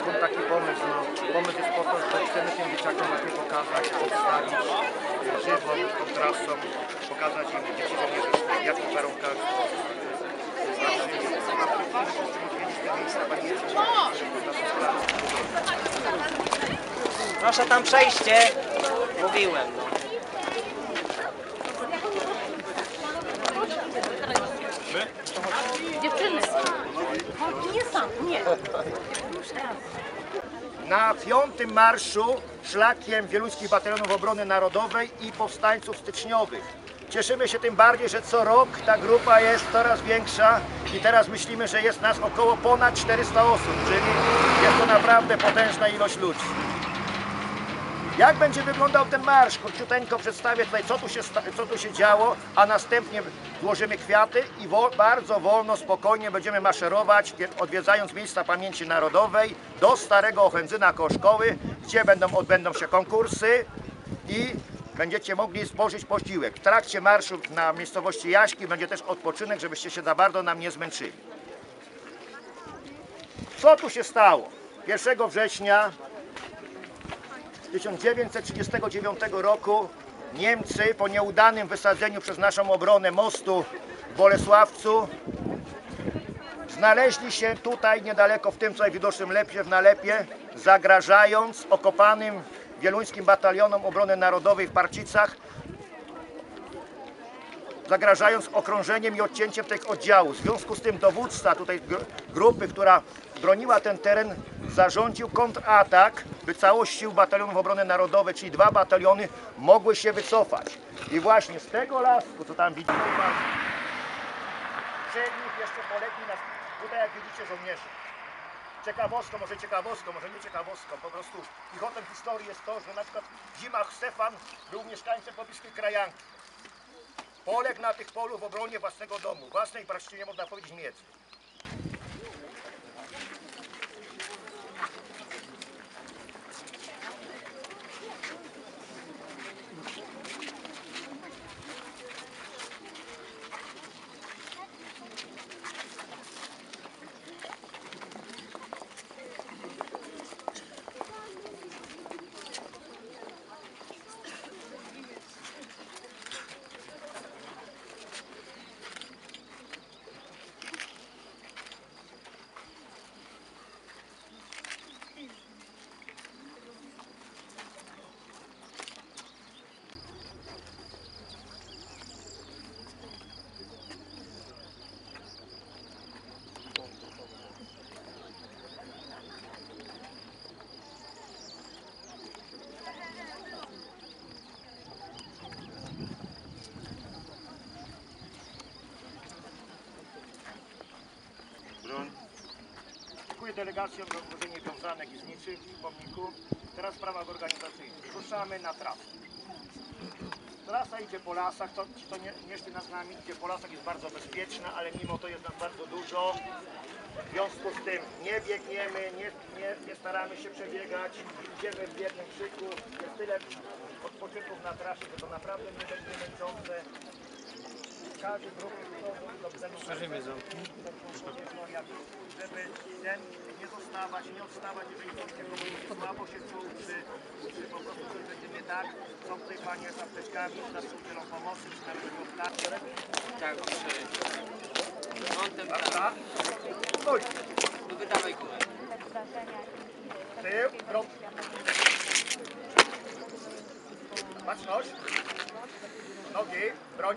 Skąd taki pomysł? No, pomysł jest po to, że chcemy tym dzieciakom właśnie pokazać, przedstawić żywo tą trasą, pokazać im dzieci żołnierzy, w jakich warunkach Proszę tam przejście. Mówiłem. No. Nie sam, nie. Na piątym marszu szlakiem Wieluńskich Batalionów Obrony Narodowej i powstańców styczniowych. Cieszymy się tym bardziej, że co rok ta grupa jest coraz większa i teraz myślimy, że jest nas około ponad 400 osób, czyli jest to naprawdę potężna ilość ludzi. Jak będzie wyglądał ten marsz? Króciuteńko przedstawię tutaj, co tu się, co tu się działo, a następnie złożymy kwiaty i wo, bardzo wolno, spokojnie będziemy maszerować, odwiedzając miejsca pamięci narodowej do Starego Ochędzyna koło szkoły, gdzie będą, odbędą się konkursy i będziecie mogli spożyć posiłek. W trakcie marszu na miejscowości Jaśki będzie też odpoczynek, żebyście się za bardzo nam nie zmęczyli. Co tu się stało? 1 września 1939 roku Niemcy po nieudanym wysadzeniu przez naszą obronę mostu w Bolesławcu znaleźli się tutaj niedaleko w tym co widocznym lepie w nalepie, zagrażając okopanym wieluńskim batalionom obrony narodowej w Parcicach zagrażając okrążeniem i odcięciem tych oddziałów. W związku z tym dowódca tutaj gr- grupy, która broniła ten teren, zarządził kontratak, by całość sił batalionów obrony narodowej, czyli dwa bataliony, mogły się wycofać. I właśnie z tego lasku, co tam widzimy, przed nich jeszcze polegli nas, tutaj jak widzicie żołnierze. Ciekawostką, może ciekawostką, może nie ciekawostką, po prostu ichotem historii jest to, że na przykład Zimach Stefan był mieszkańcem pobliskiej Krajanki. Poległ na tych polu w obronie własnego domu, własnej właściwie można powiedzieć miedzy. O odwodzenie wiązanek i zniczy w pomniku. Teraz w sprawach organizacyjnych. Ruszamy na trasę. Trasa idzie po lasach, to, ci to nie, nie szli z nami, idzie po lasach, jest bardzo bezpieczna, ale mimo to jest nas bardzo dużo. W związku z tym nie biegniemy, nie, nie, nie staramy się przebiegać, idziemy w jednym krzyku. Jest tyle odpoczynków na trasie, że to naprawdę nie będzie męczące. Grup Szerzymy żeby ten nie zostawać, nie odstawać, jeżeli będzie słabo się czuł, czy, czy po prostu coś będzie nie tak. Są tutaj panie z apteczkami, nas udzielą pomocy, czy nawet kontakty. Tak, Kątem Dobra. Stój, No wydawaj górę. tył, krok. Baczność. Nogi, broń.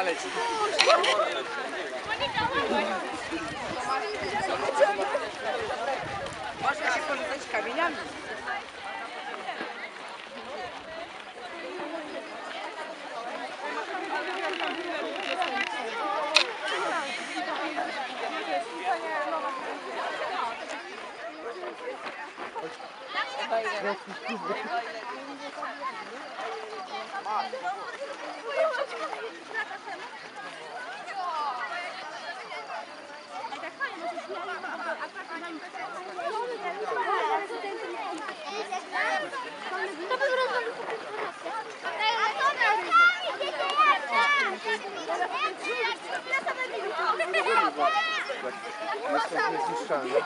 Monika leci. Można się porzucać kamieniami. Thank you. puxando.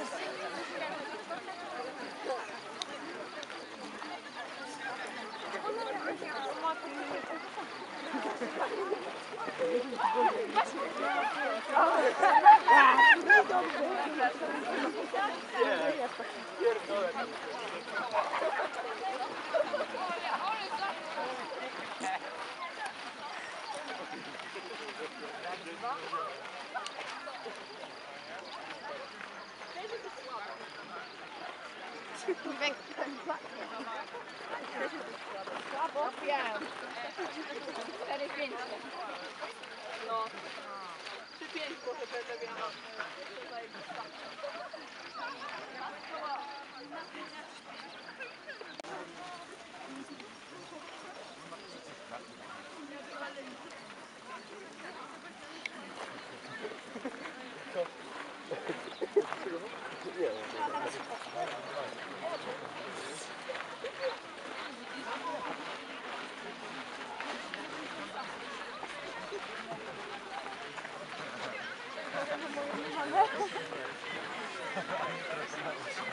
Thank you. Thank you. Weg. Słabo? Wiem. Cztery. No. Trzy, pięć, bo to.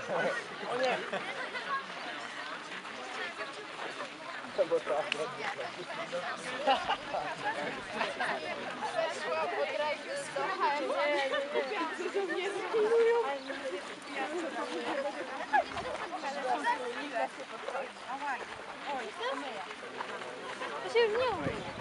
O nie! To było to Weszła od razu do HM. Kupiacy do mnie zbilują. To się już nie umie.